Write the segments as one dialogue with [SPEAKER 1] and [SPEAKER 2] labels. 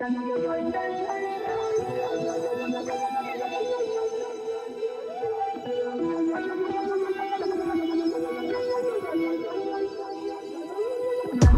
[SPEAKER 1] Thank you.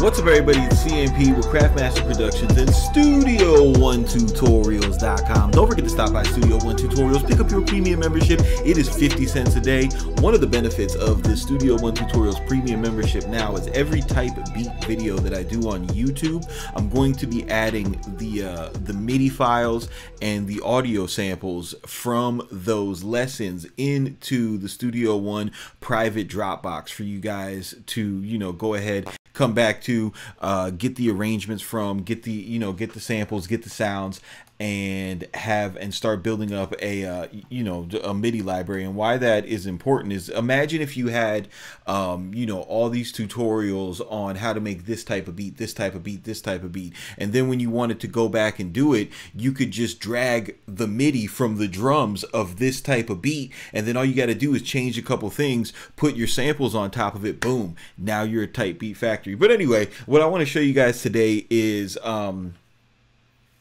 [SPEAKER 1] What's up, everybody? It's CMP with Craftmaster Productions and Studio1Tutorials.com. Don't forget to stop by Studio One Tutorials, pick up your premium membership. It is 50 cents a day. One of the benefits of the Studio One Tutorials premium membership now is every type beat video that I do on YouTube, I'm going to be adding the uh, the MIDI files and the audio samples from those lessons into the Studio One private Dropbox for you guys to, you know, go ahead come back to uh, get the arrangements from get the you know get the samples get the sounds and have and start building up a uh, you know a MIDI library. And why that is important is imagine if you had um, you know all these tutorials on how to make this type of beat this type of beat this type of beat. And then when you wanted to go back and do it you could just drag the MIDI from the drums of this type of beat. And then all you got to do is change a couple things put your samples on top of it boom now you're a tight beat factory. But anyway what I want to show you guys today is um,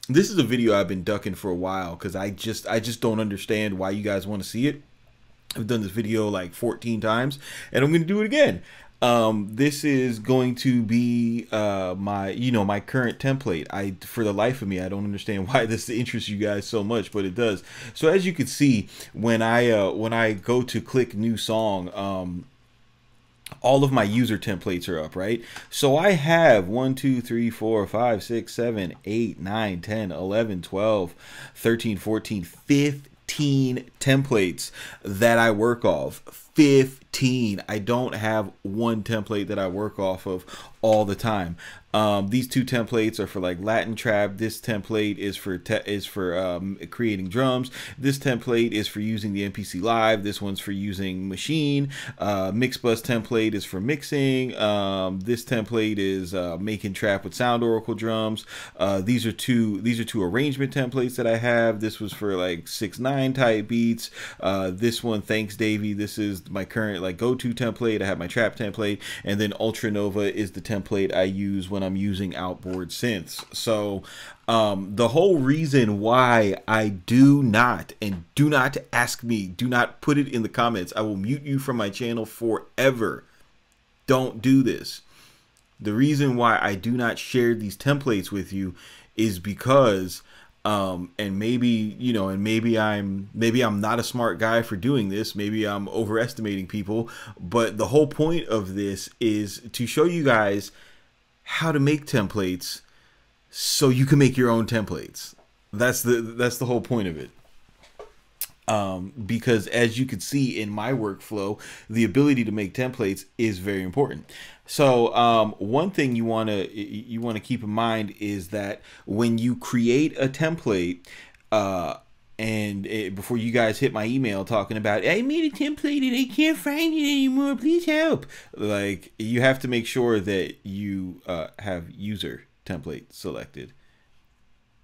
[SPEAKER 1] this is a video I've been ducking for a while because I just I just don't understand why you guys want to see it. I've done this video like 14 times and I'm going to do it again. Um, this is going to be uh, my you know my current template. I for the life of me I don't understand why this interests you guys so much, but it does. So as you can see when I uh, when I go to click new song, um, all of my user templates are up, right? So I have 1, 2, 3, 4, 5, 6, 7, 8, 9, 10, 11, 12, 13, 14, 15 templates that I work off. 15. I don't have one template that I work off of all the time. Um, these two templates are for like Latin trap. This template is for is for um, creating drums. This template is for using the MPC Live. This one's for using Maschine. Uh, Mixbus template is for mixing. Um, this template is uh, making trap with Sound Oracle drums. Uh, these are two these are two arrangement templates that I have. This was for like six nine type beats. Uh, this one, thanks Davey. This is my current like go-to template. I have my trap template, and then Ultra Nova is the template I use when I'm using outboard synths. So um, the whole reason why I do not, and do not ask me, do not put it in the comments. I will mute you from my channel forever. Don't do this. The reason why I do not share these templates with you is because um and maybe you know and maybe i'm maybe i'm not a smart guy for doing this maybe i'm overestimating people but the whole point of this is to show you guys how to make templates so you can make your own templates. That's the that's the whole point of it. Um, because as you can see in my workflow, the ability to make templates is very important. So um, one thing you want to you want to keep in mind is that when you create a template, uh, and it, before you guys hit my email talking about I made a template and I can't find it anymore, please help. Like you have to make sure that you uh, have user template selected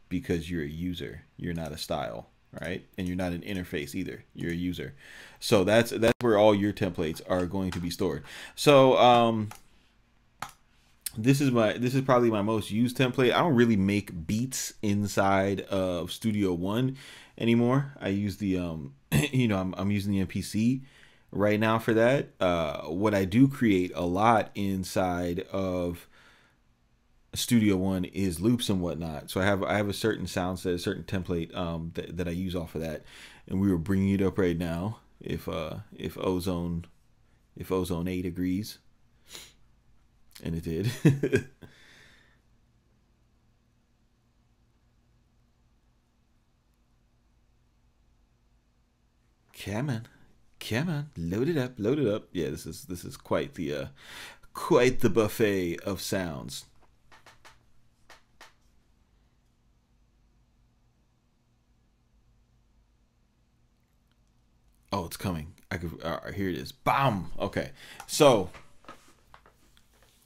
[SPEAKER 1] because you're a user, you're not a style, right? And you're not an interface either. You're a user. So that's that's where all your templates are going to be stored. So um, this is my this is probably my most used template. I don't really make beats inside of Studio One anymore. I use the um, you know, I'm I'm using the MPC right now for that. Uh, what I do create a lot inside of Studio One is loops and whatnot. So I have I have a certain sound set, a certain template um, that that I use off of that, and we were bringing it up right now. If uh if ozone if ozone eight agrees, and it did. Come on, come on, load it up, load it up. Yeah, this is this is quite the uh, quite the buffet of sounds. Oh, it's coming. I could. Right, here it is. Bam. Okay. So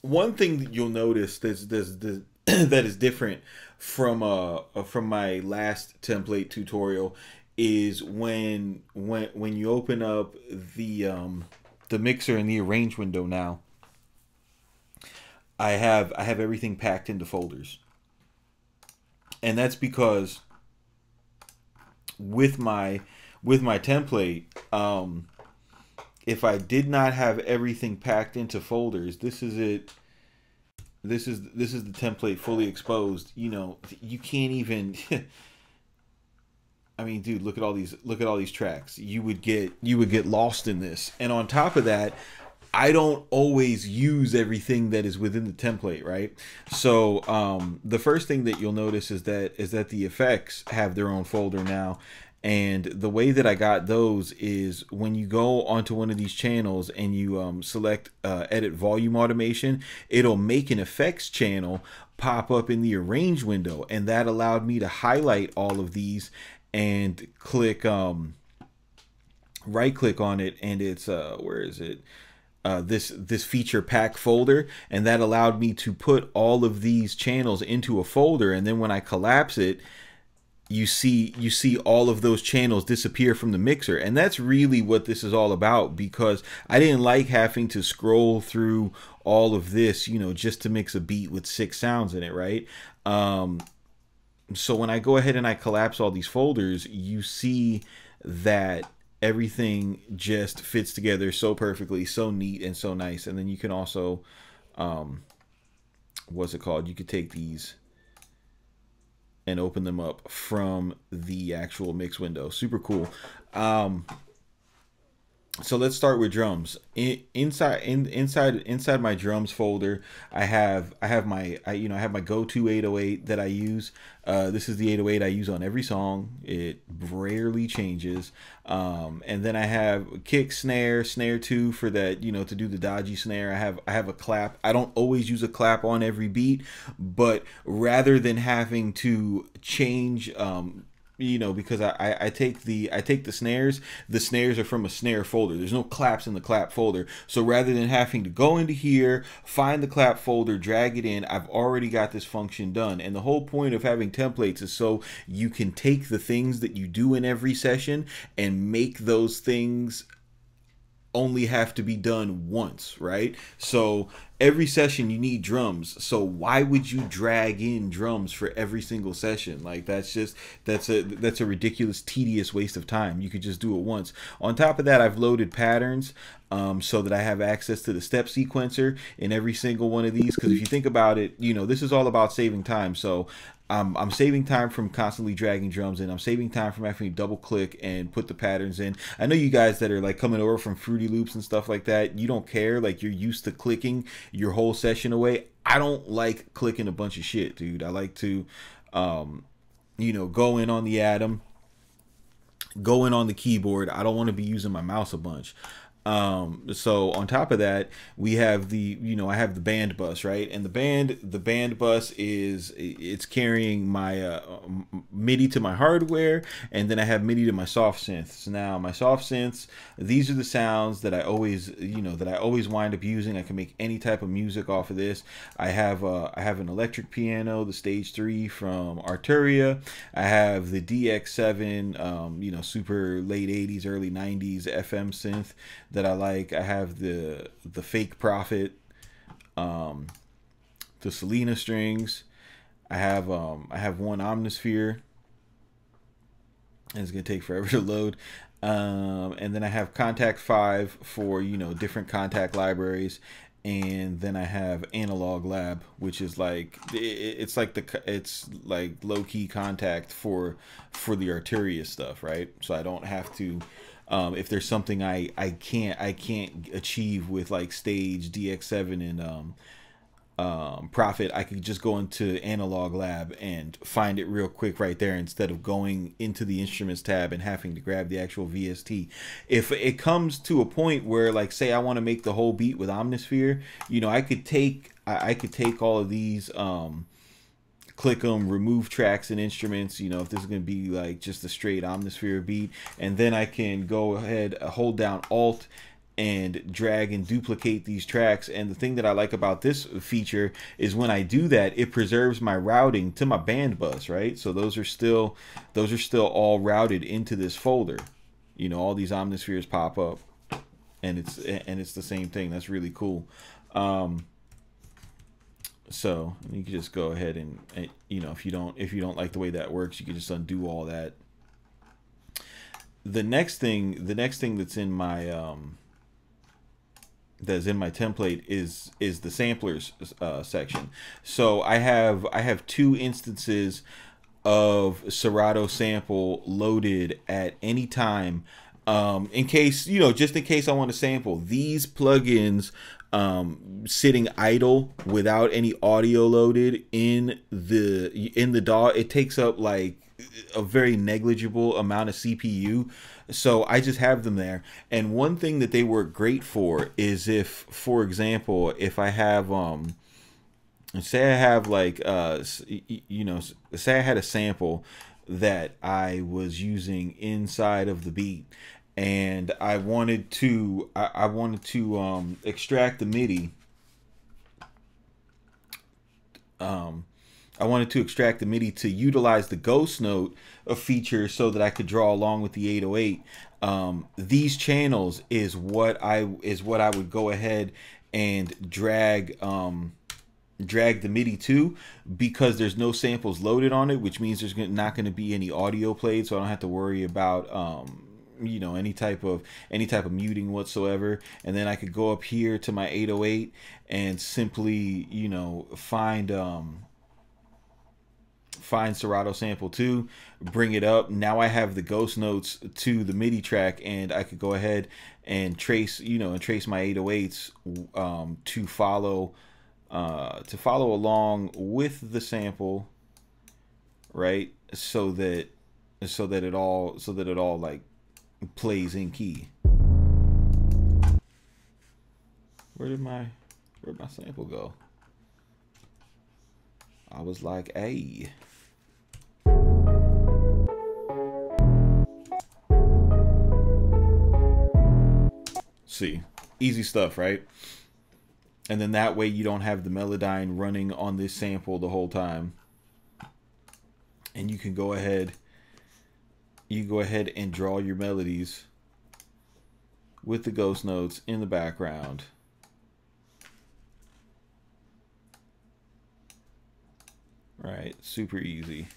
[SPEAKER 1] one thing that you'll notice that's, that's, that's that is different from uh from my last template tutorial is when when when you open up the um the mixer in the arrange window now I have I have everything packed into folders. And that's because with my with my template, um, if I did not have everything packed into folders, this is it. This is this is the template fully exposed. You know, you can't even. I mean, dude, look at all these look at all these tracks. You would get you would get lost in this. And on top of that, I don't always use everything that is within the template, right? So um, the first thing that you'll notice is that is that the effects have their own folder now, and the way that I got those is when you go onto one of these channels and you um, select uh, edit volume automation, it'll make an effects channel pop up in the arrange window. And that allowed me to highlight all of these and click, um, right click on it. And it's, uh, where is it? Uh, this this feature pack folder and that allowed me to put all of these channels into a folder and then when I collapse it you see you see all of those channels disappear from the mixer. And that's really what this is all about because I didn't like having to scroll through all of this you know just to mix a beat with six sounds in it right? Um, so when I go ahead and I collapse all these folders you see that everything just fits together so perfectly so neat and so nice. And then you can also um, what's it called? You could take these and open them up from the actual mix window. Super cool. Um, so let's start with drums. In, inside in, inside inside my drums folder, I have I have my I, you know I have my go-to 808 that I use. Uh, this is the 808 I use on every song. It rarely changes. Um, and then I have kick, snare, snare two for that you know to do the dodgy snare. I have I have a clap. I don't always use a clap on every beat, but rather than having to change um, you know because I, I take the I take the snares. The snares are from a snare folder. There's no claps in the clap folder. So rather than having to go into here find the clap folder drag it in I've already got this function done. And the whole point of having templates is so you can take the things that you do in every session and make those things only have to be done once, right? So every session you need drums. So why would you drag in drums for every single session? Like that's just that's a that's a ridiculous tedious waste of time. You could just do it once. On top of that, I've loaded patterns um, so that I have access to the step sequencer in every single one of these. Because if you think about it, you know, this is all about saving time. So I'm, I'm saving time from constantly dragging drums in. I'm saving time from having to double click and put the patterns in. I know you guys that are like coming over from Fruity Loops and stuff like that, you don't care. Like you're used to clicking your whole session away. I don't like clicking a bunch of shit, dude. I like to, um, you know, go in on the atom, go in on the keyboard. I don't want to be using my mouse a bunch. Um, so on top of that, we have the, you know, I have the band bus, right? And the band, the band bus is, it's carrying my uh, MIDI to my hardware, and then I have MIDI to my soft synths. Now, my soft synths, these are the sounds that I always, you know, that I always wind up using. I can make any type of music off of this. I have, uh, I have an electric piano, the Stage 3 from Arturia. I have the DX7, um, you know, super late 80s, early 90s FM synth that I like. I have the the fake prophet, um, the Solina strings. I have um I have one Omnisphere. And it's gonna take forever to load. Um, and then I have Kontakt Five for you know different Kontakt libraries, and then I have Analog Lab, which is like it's like the it's like low key Kontakt for for the Arturia stuff, right? So I don't have to um, if there's something I I can't I can't achieve with like stage DX7 and um, um, Prophet, I could just go into Analog Lab and find it real quick right there instead of going into the instruments tab and having to grab the actual VST. If it comes to a point where, like, say I want to make the whole beat with Omnisphere, you know, I could take I, I could take all of these um, click them, remove tracks and instruments, you know, if this is going to be like just a straight Omnisphere beat. And then I can go ahead, uh, hold down Alt and drag and duplicate these tracks. And the thing that I like about this feature is when I do that, it preserves my routing to my band bus, right? So those are still, those are still all routed into this folder. You know, all these Omnispheres pop up and it's, and it's the same thing. That's really cool. Um, So you can just go ahead and, and you know if you don't if you don't like the way that works, you can just undo all that. The next thing, the next thing that's in my um, that's in my template is is the samplers uh, section. So I have I have two instances of Serato sample loaded at any time um, in case you know just in case I want to sample these plugins um, sitting idle without any audio loaded in the in the DAW it takes up like a very negligible amount of CPU so I just have them there. And one thing that they work great for is if for example if I have um say I have like uh you know say I had a sample that I was using inside of the beat and I wanted to I, I wanted to um extract the MIDI. Um I wanted to extract the MIDI to utilize the ghost note a feature so that I could draw along with the 808 um, these channels is what I is what I would go ahead and drag um, drag the MIDI to because there's no samples loaded on it, which means there's not going to be any audio played, so I don't have to worry about um, you know any type of any type of muting whatsoever. And then I could go up here to my 808 and simply you know find um, find Serato sample 2, bring it up. Now I have the ghost notes to the MIDI track and I could go ahead and trace, you know, and trace my 808s um, to follow uh, to follow along with the sample, right? So that so that it all so that it all like plays in key. Where did my where did my sample go? I was like, hey. See, easy stuff, right? and then that way you don't have the Melodyne running on this sample the whole time and you can go ahead you go ahead and draw your melodies with the ghost notes in the background. Right super easy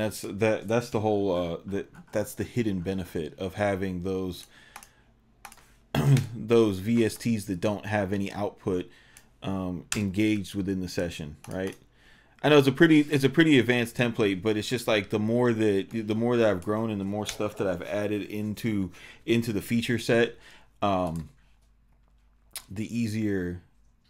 [SPEAKER 1] that's that that's the whole uh that that's the hidden benefit of having those those VSTs that don't have any output um, engaged within the session, right? I know it's a pretty it's a pretty advanced template, but it's just like the more that the more that I've grown and the more stuff that I've added into into the feature set, um, the easier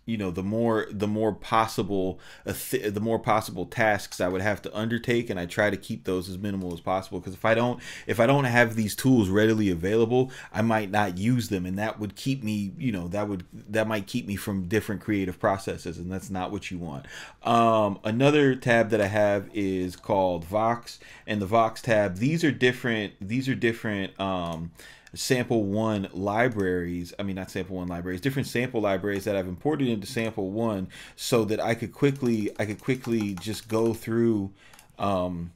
[SPEAKER 1] you know the more the more possible th- the more possible tasks i would have to undertake and i try to keep those as minimal as possible. Because if i don't if i don't have these tools readily available i might not use them and that would keep me you know that would that might keep me from different creative processes and that's not what you want. Um, another tab that i have is called vox and the vox tab these are different these are different um, sample one libraries i mean not sample one libraries different sample libraries that i've imported into sample one so that i could quickly i could quickly just go through um,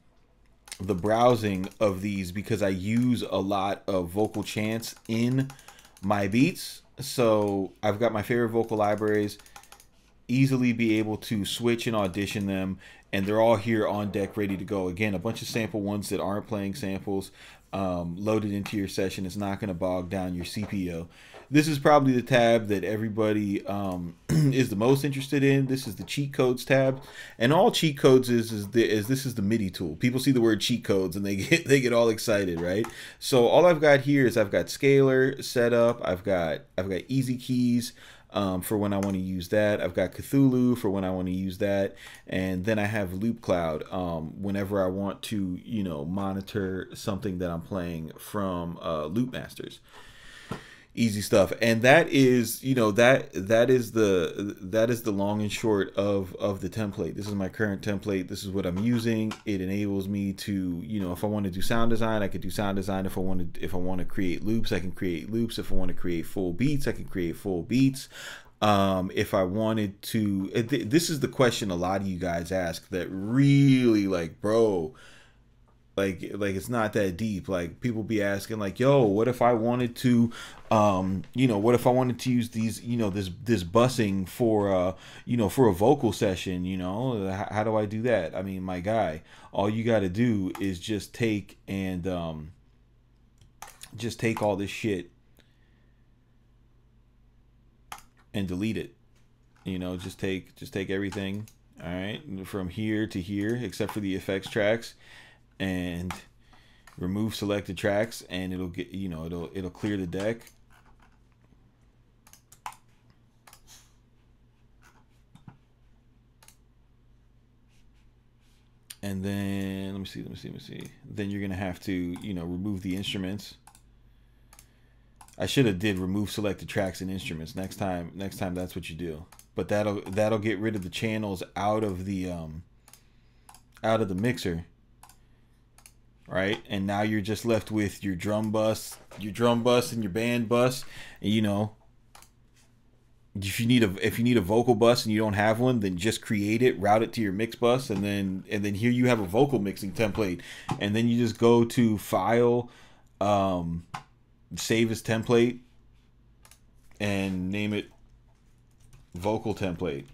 [SPEAKER 1] the browsing of these because i use a lot of vocal chants in my beats. So i've got my favorite vocal libraries easily be able to switch and audition them and they're all here on deck ready to go. Again a bunch of sample ones that aren't playing samples um, loaded into your session. It's not going to bog down your CPU. This is probably the tab that everybody um, is the most interested in. This is the cheat codes tab, and all cheat codes is is, the, is this is the MIDI tool. People see the word cheat codes and they get they get all excited, right? So all I've got here is I've got Scaler set up. I've got I've got EZkeys um, for when I want to use that. I've got Cthulhu for when I want to use that. And then I have Loopcloud um, whenever I want to, you know, monitor something that I'm playing from uh, Loopmasters. Easy stuff. And that is you know that that is the that is the long and short of of the template. This is my current template. This is what i'm using. It enables me to you know if i want to do sound design i could do sound design. If i want to if i want to create loops i can create loops. If i want to create full beats i can create full beats. Um if i wanted to this is the question a lot of you guys ask that really like bro like like it's not that deep. Like people be asking like yo what if i wanted to um you know what if i wanted to use these you know this this busing for uh you know for a vocal session you know? How, how do i do that? I mean my guy all you got to do is just take and um just take all this shit and delete it. You know just take just take everything all right from here to here except for the effects tracks and remove selected tracks and it'll get you know it'll it'll clear the deck. And then let me see let me see let me see. Then you're gonna have to you know remove the instruments. I should have did remove selected tracks and instruments. Next time next time that's what you do. But that'll that'll get rid of the channels out of the um out of the mixer right? And now you're just left with your drum bus, your drum bus, and your band bus. And you know, if you need a if you need a vocal bus and you don't have one, then just create it, route it to your mix bus, and then and then here you have a vocal mixing template. And then you just go to File, um, Save as Template, and name it Vocal Template.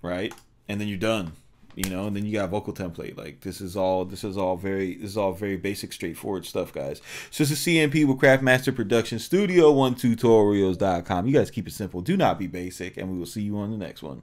[SPEAKER 1] Right, and then you're done you know and then you got vocal template. Like this is all this is all very this is all very basic straightforward stuff guys. So this is cmp with craftmaster production studio one tutorials.com you guys keep it simple. Do not be basic and we will see you on the next one